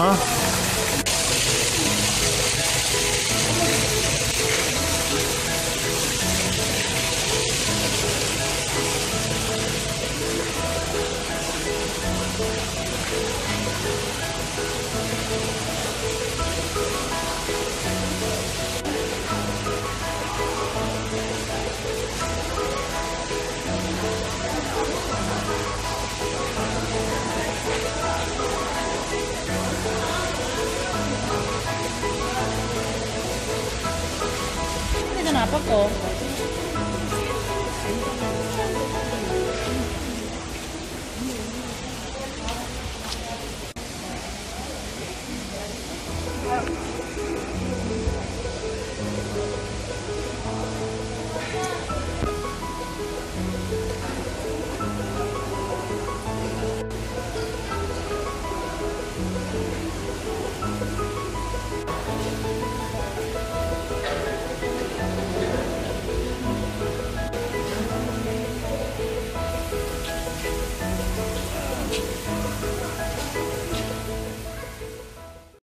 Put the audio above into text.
Huh? Hindi na napak ko.